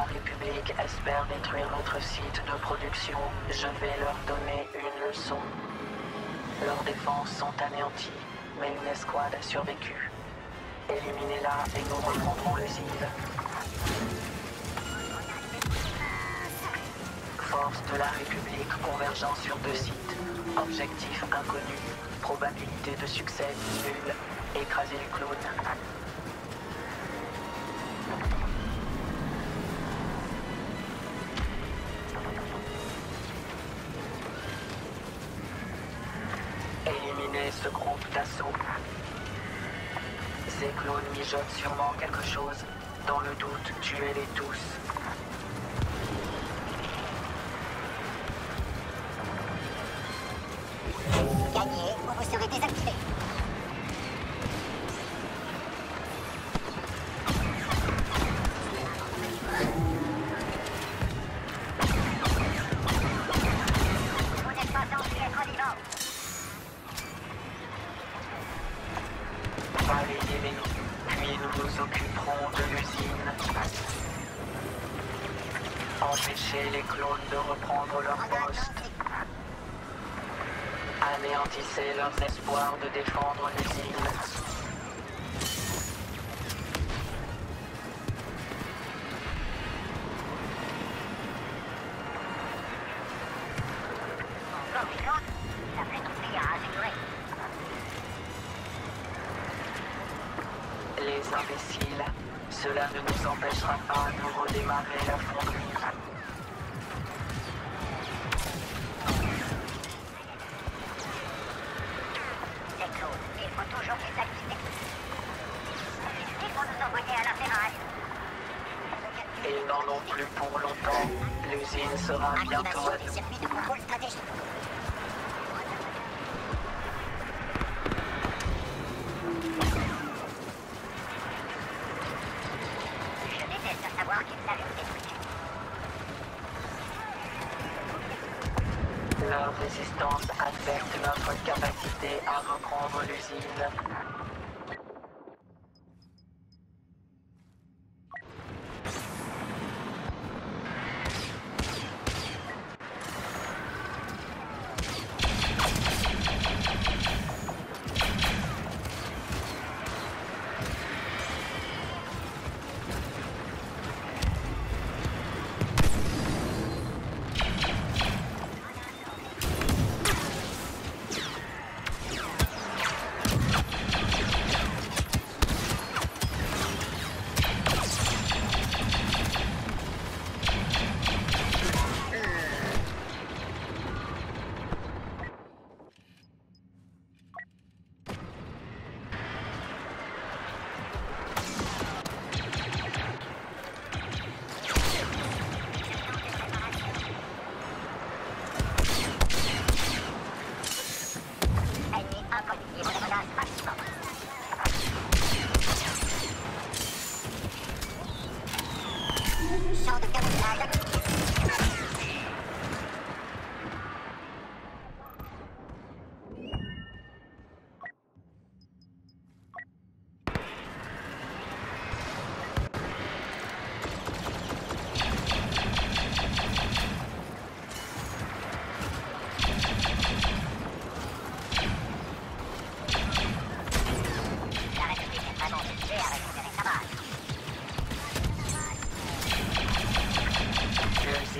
la République espère détruire notre site de production, je vais leur donner une leçon. Leurs défenses sont anéanties, mais une escouade a survécu. Éliminez-la et nous reprendrons l'usine. Force de la République convergent sur deux sites. Objectif inconnu. Probabilité de succès nulle. Écraser les clones. D'assaut. Ces clones mijotent sûrement quelque chose. Dans le doute, tuez-les tous. Gagnez ou vous serez désactivé. Nous occuperons de l'usine. Empêchez les clones de reprendre leur poste. Anéantissez leurs espoirs de défendre l'usine. Les imbéciles, cela ne nous empêchera pas de redémarrer la fonderie. Ils n'en ont plus pour longtemps. L'usine sera bientôt à nous. Leur résistance affecte notre capacité à reprendre l'usine. all the devil's lager.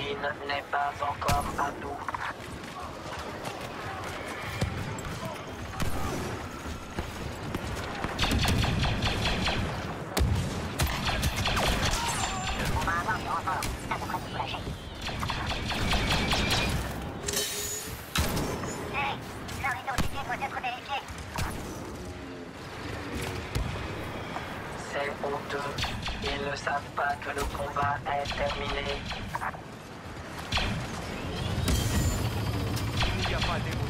L'usine n'est pas encore à nous. On va avoir du renfort. Ça devrait tout lâcher. Hey, leur identité doit être vérifiée. C'est honteux. Ils ne savent pas que le combat est terminé. 快点！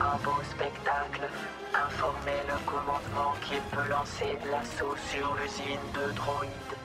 un beau spectacle. Informer le commandement qu'il peut lancer de l'assaut sur l'usine de droïdes.